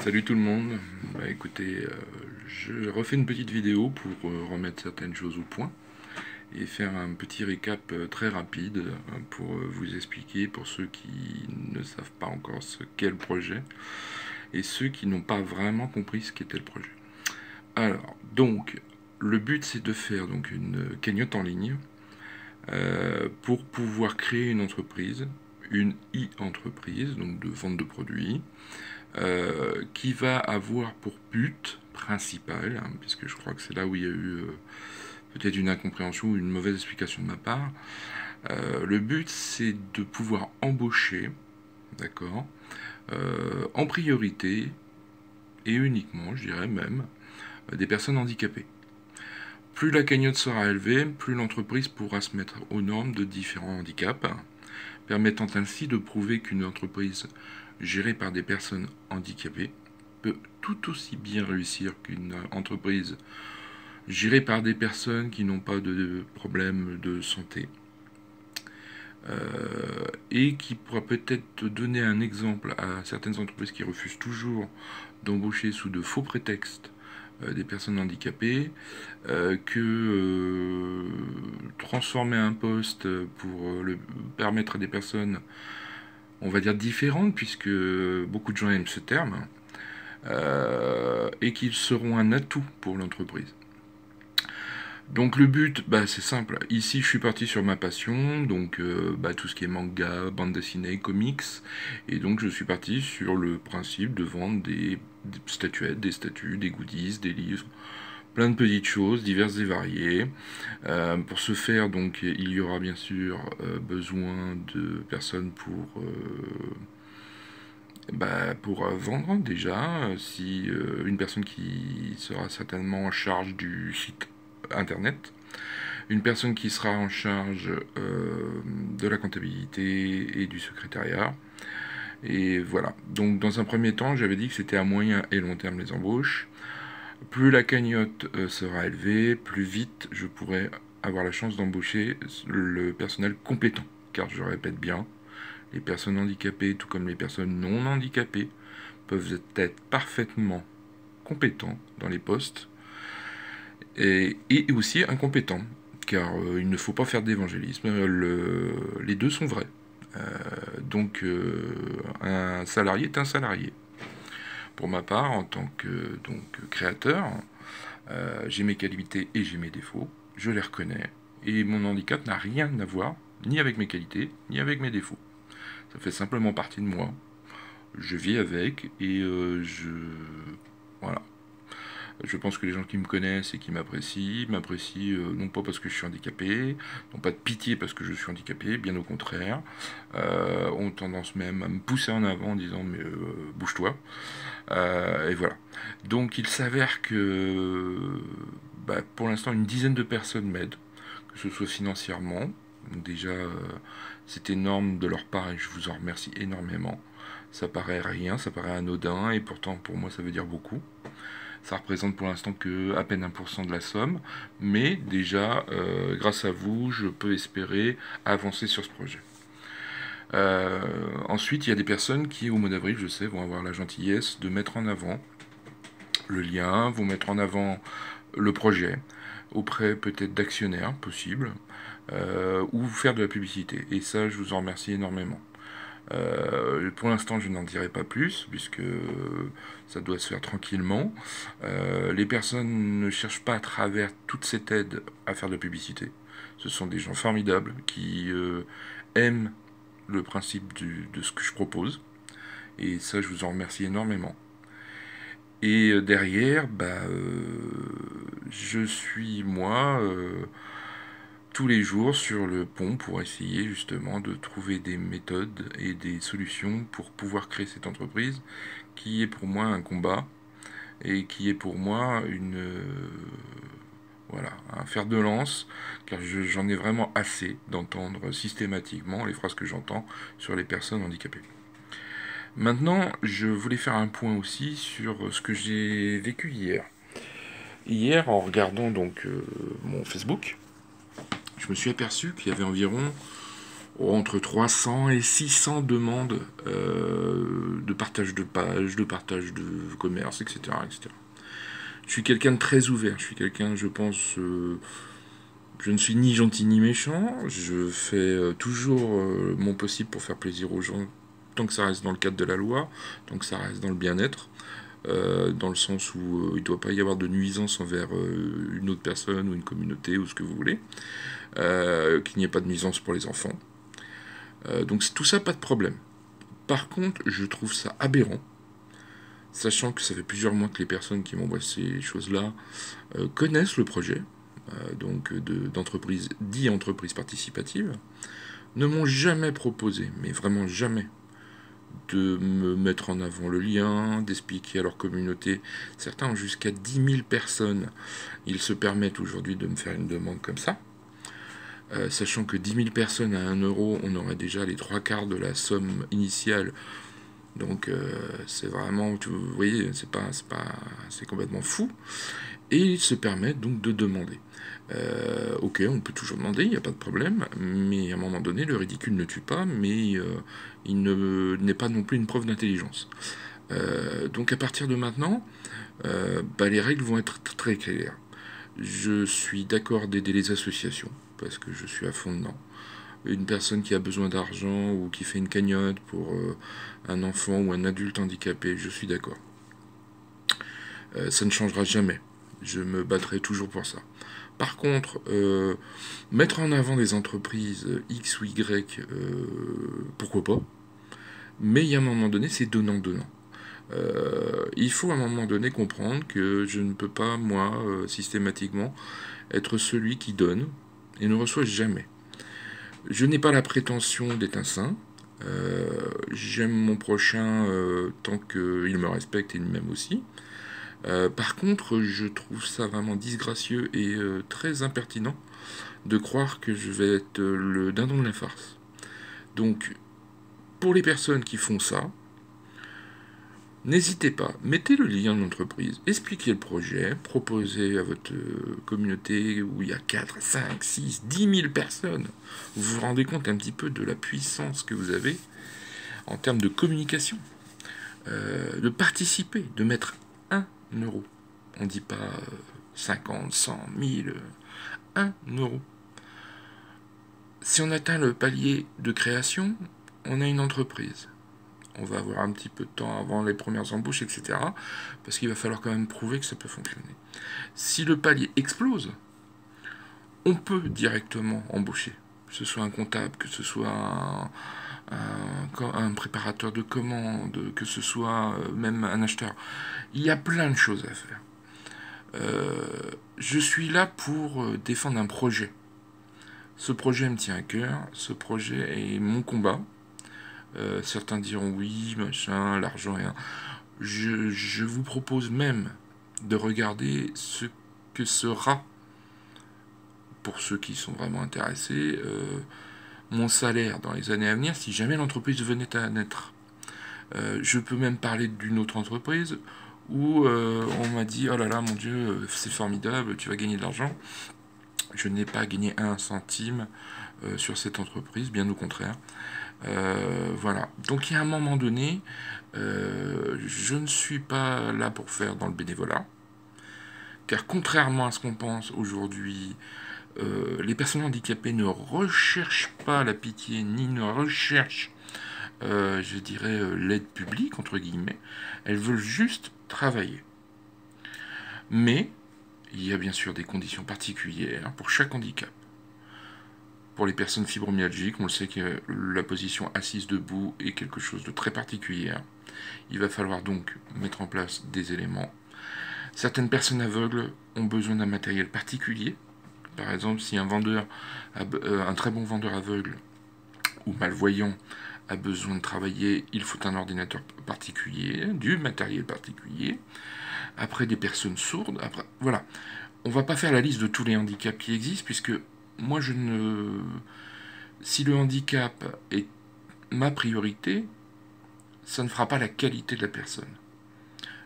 Salut tout le monde. Bah, écoutez, euh, je refais une petite vidéo pour euh, remettre certaines choses au point et faire un petit récap euh, très rapide pour vous expliquer pour ceux qui ne savent pas encore ce qu'est le projet et ceux qui n'ont pas vraiment compris ce qu'était le projet. Alors, donc, le but c'est de faire donc une cagnotte en ligne pour pouvoir créer une entreprise, une e-entreprise, donc de vente de produits, euh, qui va avoir pour but principal, hein, puisque je crois que c'est là où il y a eu euh, peut-être une incompréhension ou une mauvaise explication de ma part, euh, le but c'est de pouvoir embaucher, d'accord, en priorité et uniquement, je dirais même, des personnes handicapées. Plus la cagnotte sera élevée, plus l'entreprise pourra se mettre aux normes de différents handicaps, permettant ainsi de prouver qu'une entreprise gérée par des personnes handicapées peut tout aussi bien réussir qu'une entreprise gérée par des personnes qui n'ont pas de problème de santé. Euh, et qui pourra peut-être donner un exemple à certaines entreprises qui refusent toujours d'embaucher sous de faux prétextes des personnes handicapées, euh, que transformer un poste pour le, permettre à des personnes on va dire différentes, puisque beaucoup de gens aiment ce terme, euh, et qu'ils seront un atout pour l'entreprise. Donc le but, bah, c'est simple. Ici, je suis parti sur ma passion, donc euh, bah, tout ce qui est manga, bande dessinée, comics, et donc je suis parti sur le principe de vendre des statuettes, des statues, des goodies, des livres, plein de petites choses diverses et variées. Euh, pour ce faire, donc, il y aura bien sûr euh, besoin de personnes pour, euh, bah, pour vendre déjà. Si une personne qui sera certainement en charge du site internet, une personne qui sera en charge de la comptabilité et du secrétariat. Et voilà. Donc, dans un premier temps, j'avais dit que c'était à moyen et long terme les embauches. Plus la cagnotte euh, sera élevée, plus vite je pourrai avoir la chance d'embaucher le personnel compétent. Car je répète bien, les personnes handicapées, tout comme les personnes non handicapées, peuvent être parfaitement compétents dans les postes et, aussi incompétents, car euh, il ne faut pas faire d'évangélisme, les deux sont vrais. Euh, donc un salarié est un salarié. Pour ma part, en tant que donc, créateur, euh, j'ai mes qualités et j'ai mes défauts, je les reconnais, et mon handicap n'a rien à voir ni avec mes qualités, ni avec mes défauts. Ça fait simplement partie de moi. Je vis avec et euh, je... Voilà. Je pense que les gens qui me connaissent et qui m'apprécient, m'apprécient euh, non pas parce que je suis handicapé, non pas de pitié parce que je suis handicapé, bien au contraire, euh, ont tendance même à me pousser en avant en disant mais euh, bouge-toi. et voilà. Donc il s'avère que bah, pour l'instant une dizaine de personnes m'aident, que ce soit financièrement. Déjà c'est énorme de leur part et je vous en remercie énormément. Ça paraît rien, ça paraît anodin et pourtant pour moi ça veut dire beaucoup. Ça représente pour l'instant que à peine 1% de la somme, mais déjà, euh, grâce à vous, je peux espérer avancer sur ce projet. Euh, ensuite, il y a des personnes qui, au mois d'avril, je sais, vont avoir la gentillesse de mettre en avant le lien, vont mettre en avant le projet auprès peut-être d'actionnaires possibles, euh, ou faire de la publicité. Et ça, je vous en remercie énormément. Euh, pour l'instant, je n'en dirai pas plus, puisque ça doit se faire tranquillement. Euh, les personnes ne cherchent pas à travers toute cette aide à faire de la publicité. Ce sont des gens formidables qui euh, aiment le principe de ce que je propose. Et ça, je vous en remercie énormément. Et derrière, bah, je suis moi tous les jours sur le pont pour essayer justement de trouver des méthodes et des solutions pour pouvoir créer cette entreprise qui est pour moi un combat et qui est pour moi une euh, voilà un fer de lance car j'en ai vraiment assez d'entendre systématiquement les phrases que j'entends sur les personnes handicapées. Maintenant, je voulais faire un point aussi sur ce que j'ai vécu hier. Hier, en regardant donc euh, mon Facebook, je me suis aperçu qu'il y avait environ entre 300 et 600 demandes euh, de partage de pages, de partage de commerce, etc. etc. Je suis quelqu'un de très ouvert, je suis quelqu'un, je pense, euh, je ne suis ni gentil ni méchant, je fais euh, toujours mon possible pour faire plaisir aux gens, tant que ça reste dans le cadre de la loi, tant que ça reste dans le bien-être. Dans le sens où il ne doit pas y avoir de nuisance envers une autre personne ou une communauté ou ce que vous voulez, qu'il n'y ait pas de nuisance pour les enfants. Euh, donc tout ça, pas de problème. Par contre, je trouve ça aberrant, sachant que ça fait plusieurs mois que les personnes qui m'envoient ces choses-là euh, connaissent le projet, euh, donc d'entreprise, dit entreprise participative, ne m'ont jamais proposé, mais vraiment jamais, de me mettre en avant le lien, d'expliquer à leur communauté. Certains ont jusqu'à 10 000 personnes. Ils se permettent aujourd'hui de me faire une demande comme ça. Euh, sachant que 10 000 personnes à 1 euro, on aurait déjà les trois quarts de la somme initiale. Donc euh, c'est vraiment, vous voyez, c'est pas, pas, c'est complètement fou. Et ils se permettent donc de demander. Euh, ok, on peut toujours demander, il n'y a pas de problème, mais à un moment donné, le ridicule ne tue pas, mais il ne, n'est pas non plus une preuve d'intelligence. donc à partir de maintenant, bah, les règles vont être très claires. Je suis d'accord d'aider les associations, parce que je suis à fond dedans. Une personne qui a besoin d'argent ou qui fait une cagnotte pour euh, un enfant ou un adulte handicapé, je suis d'accord. Euh, ça ne changera jamais. Je me battrai toujours pour ça. Par contre, euh, mettre en avant des entreprises X ou Y, pourquoi pas Mais il y a un moment donné, c'est donnant-donnant. il faut à un moment donné comprendre que je ne peux pas, moi, systématiquement, être celui qui donne, et ne reçoit jamais. Je n'ai pas la prétention d'être un saint. Euh, j'aime mon prochain euh, tant qu'il me respecte et m'aime aussi. Euh, par contre, je trouve ça vraiment disgracieux et très impertinent de croire que je vais être le dindon de la farce. Donc, pour les personnes qui font ça, N'hésitez pas, mettez le lien de l'entreprise, expliquez le projet, proposez à votre euh, communauté où il y a 4, 5, 6, 10 000 personnes. Vous vous rendez compte un petit peu de la puissance que vous avez en termes de communication, euh, de participer, de mettre 1 euro. On ne dit pas 50, 100, 1000, 1 euro. Si on atteint le palier de création, on a une entreprise on va avoir un petit peu de temps avant les premières embauches, etc. Parce qu'il va falloir quand même prouver que ça peut fonctionner. Si le palier explose, on peut directement embaucher. Que ce soit un comptable, que ce soit un, préparateur de commandes, que ce soit euh, même un acheteur. Il y a plein de choses à faire. Euh, je suis là pour euh, défendre un projet. Ce projet me tient à cœur, ce projet est mon combat. Certains diront oui, machin, l'argent est un. Je, vous propose même de regarder ce que sera, pour ceux qui sont vraiment intéressés, mon salaire dans les années à venir si jamais l'entreprise venait à naître. Euh, je peux même parler d'une autre entreprise où on m'a dit oh là là mon dieu c'est formidable tu vas gagner de l'argent je n'ai pas gagné un centime sur cette entreprise bien au contraire euh, voilà. Donc il y a un moment donné, euh, je ne suis pas là pour faire dans le bénévolat, car contrairement à ce qu'on pense aujourd'hui, euh, les personnes handicapées ne recherchent pas la pitié, ni ne recherchent, je dirais, l'aide publique, entre guillemets. Elles veulent juste travailler. Mais il y a bien sûr des conditions particulières pour chaque handicap. Pour les personnes fibromyalgiques, on le sait que la position assise debout est quelque chose de très particulier. Il va falloir donc mettre en place des éléments. Certaines personnes aveugles ont besoin d'un matériel particulier. Par exemple, si un vendeur, euh, un très bon vendeur aveugle ou malvoyant a besoin de travailler, il faut un ordinateur particulier, du matériel particulier. Après, des personnes sourdes. Après, voilà. On va pas faire la liste de tous les handicaps qui existent, puisque moi, je ne. Si le handicap est ma priorité, ça ne fera pas la qualité de la personne.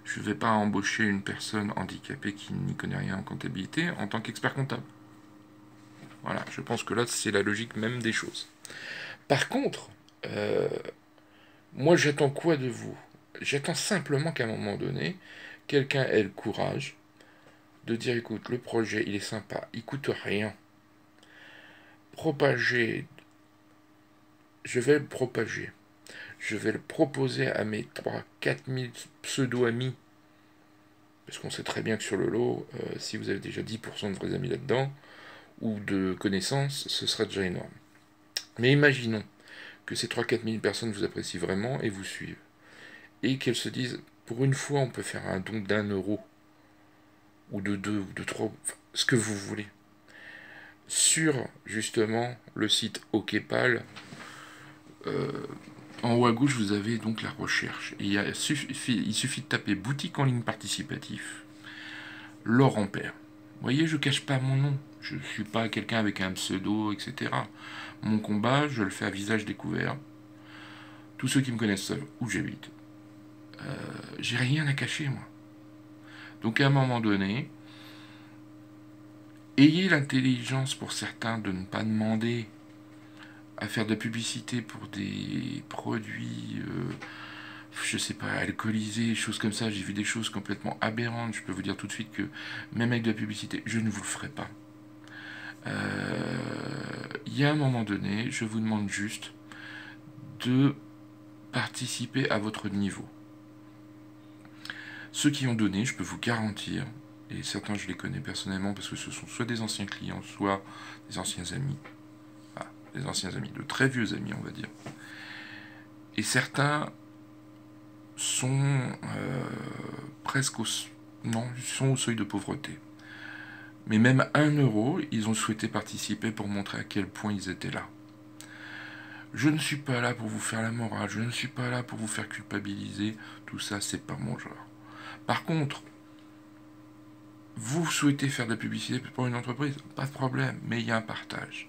Je ne vais pas embaucher une personne handicapée qui n'y connaît rien en comptabilité en tant qu'expert comptable. Voilà, je pense que là, c'est la logique même des choses. Par contre, euh, moi j'attends quoi de vous? J'attends simplement qu'à un moment donné, quelqu'un ait le courage de dire écoute, le projet il est sympa, il coûte rien. Propager, je vais le propager. Je vais le proposer à mes 3 4 000 pseudo-amis. Parce qu'on sait très bien que sur le lot, euh, si vous avez déjà 10% de vrais amis là-dedans, ou de connaissances, ce serait déjà énorme. Mais imaginons que ces 3-4 000 personnes vous apprécient vraiment et vous suivent. Et qu'elles se disent, pour une fois, on peut faire un don d'un euro, ou de deux, ou de trois, ce que vous voulez. Sur, justement, le site OKPAL, euh, en haut à gauche, vous avez donc la recherche. il, suffit, de taper boutique en ligne participatif, Laurent Père. Vous voyez, je ne cache pas mon nom. Je ne suis pas quelqu'un avec un pseudo, etc. Mon combat, je le fais à visage découvert. Tous ceux qui me connaissent savent où j'habite. Euh, j'ai rien à cacher, moi. Donc à un moment donné, ayez l'intelligence pour certains de ne pas demander à faire de la publicité pour des produits, euh, je sais pas, alcoolisés, choses comme ça. J'ai vu des choses complètement aberrantes. Je peux vous dire tout de suite que même avec de la publicité, je ne vous le ferai pas. Euh, il y a un moment donné, je vous demande juste de participer à votre niveau. Ceux qui ont donné, je peux vous garantir, et certains je les connais personnellement parce que ce sont soit des anciens clients, soit des anciens amis, ah, des anciens amis, de très vieux amis on va dire. Et certains sont euh, presque au, seuil de pauvreté. Mais même un euro, ils ont souhaité participer pour montrer à quel point ils étaient là. Je ne suis pas là pour vous faire la morale, je ne suis pas là pour vous faire culpabiliser, tout ça c'est pas mon genre. Par contre, vous souhaitez faire de la publicité pour une entreprise, pas de problème, mais il y a un partage.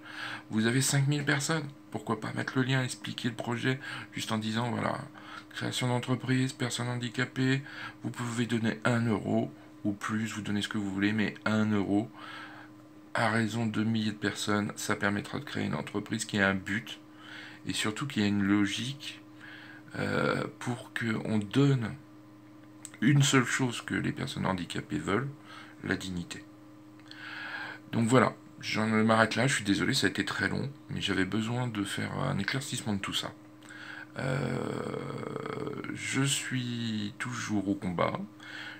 Vous avez 5000 personnes, pourquoi pas mettre le lien, expliquer le projet, juste en disant, voilà, création d'entreprise, personnes handicapées, vous pouvez donner 1 euro, ou plus, vous donnez ce que vous voulez, mais 1 euro à raison de milliers de personnes, ça permettra de créer une entreprise qui a un but et surtout qui a une logique euh, pour qu'on donne une seule chose que les personnes handicapées veulent, la dignité. Donc voilà, j'en m'arrête là, je suis désolé, ça a été très long, mais j'avais besoin de faire un éclaircissement de tout ça. Euh, je suis toujours au combat,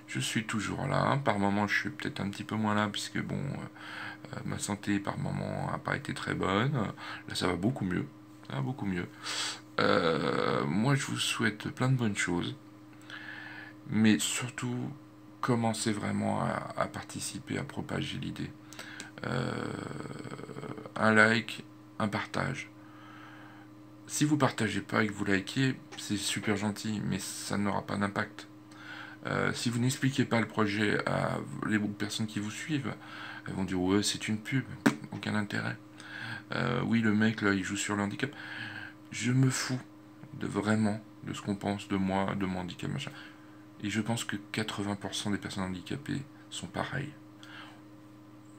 je suis toujours là. Par moment, je suis peut-être un petit peu moins là, puisque bon, euh, ma santé par moment n'a pas été très bonne. Là, ça va beaucoup mieux, beaucoup mieux. Euh, moi, je vous souhaite plein de bonnes choses, mais surtout, commencez vraiment à, participer, à propager l'idée. un like, un partage si vous partagez pas et que vous likez, c'est super gentil, mais ça n'aura pas d'impact. Euh, si vous n'expliquez pas le projet à les personnes qui vous suivent, elles vont dire ouais c'est une pub, aucun intérêt. Euh, oui le mec là il joue sur le handicap. Je me fous de vraiment de ce qu'on pense de moi, de mon handicap machin. Et je pense que 80% des personnes handicapées sont pareilles.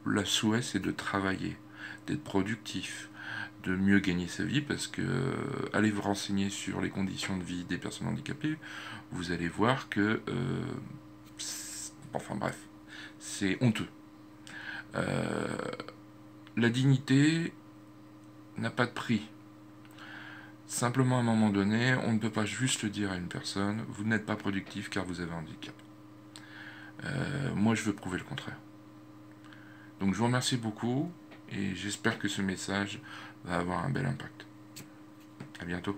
La souhait c'est de travailler, d'être productif, de mieux gagner sa vie parce que euh, allez vous renseigner sur les conditions de vie des personnes handicapées, vous allez voir que euh, enfin bref, c'est honteux. Euh, la dignité n'a pas de prix. Simplement à un moment donné, on ne peut pas juste dire à une personne vous n'êtes pas productif car vous avez un handicap. moi je veux prouver le contraire. Donc je vous remercie beaucoup et j'espère que ce message va avoir un bel impact. A bientôt.